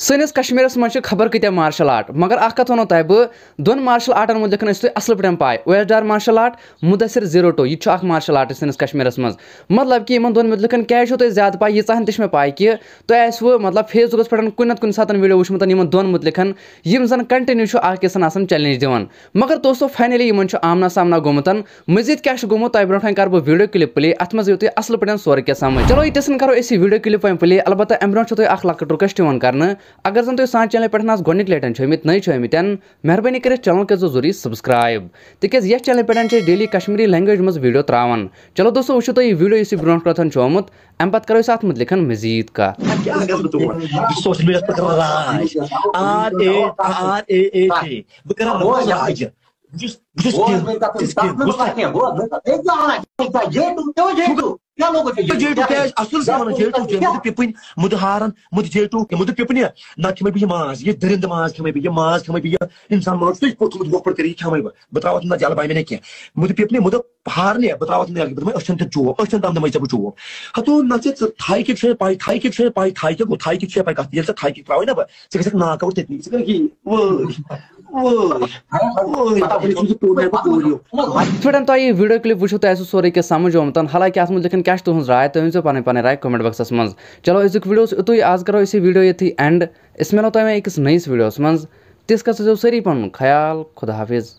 सनिस कश्मीरस मज खबर कत मार्शल आर्ट मगर अ कत वो तुह बह दोन मार्शल आर्टन मुतलिक तुम असल पे पाए ओएसडार martial art Mudasir zero two यह मार्शल आर्ट सनिस कश्मीरस मज मतलब कि इन दोन मुतलिक क्या तुम ज़्यादा पाए यीचहन तह पाए कि तुह आसव मतलब फेसबुकस पे कुन कुन सात वीडियो वुचमुत इन दोन मुतलिक यम जन कंटिन्यू अकिसन चैलेंज दिवान मगर दोस्तों फाइनली इन आमना सामना गोमुत मजीद क्या गोमुत तुम ब्रो कर बह वीडियो क्लिप प्ले अत मज यू असल पे सोर क्या समझ चलो ये करो वीडियो क्लिप प्ले अलबत् अम ब्रो तुम लकट रिक्वेस्ट कर अगर जन तुम सान चैनल पे गोनिक लटन नई छमित मेहरबानी कर चैनल कर ज़रूरी सब्सक्राइब तक ये चैनल पे डेली कश्मीरी लैंग्वेज मज वीडियो त्रावान। चलो दोस्तों वो तुम वीडियो इस ब्रो कथन आमुत अम पे करो अत मुतलिक मजीद कत जे मुद हारन मुद जेटू मुद पिपिन ना खमे भी माज ये दरिंद माज खमे भी माज खमे भी इंसान तो मुद गोपर करी खमे बतावत ना जल बाय में के मुद पिपिन मुद हारने बतावत ना बत अशन त जो अशन तम दमै जो हतो ना से थाई के छे पाई थाई के छे पाई थाई के थाई के छे पाई का ये थाई के पाई ना बा से से ना का से वो तो ये वीडियो क्लिप वो तो सोरे क्या समझ आम हालाँकि अत मुझे क्या तुज राय तुम तो पे पे राय कमेंट बक्सस मज चलो अजुक वीडियो युत आज करो, इस वीडियो ये एंड इस मिलो तुम्हें अकिस नईस वीडियोस मज तिस कर सारी पन ख्याल, खुदा हाफिज।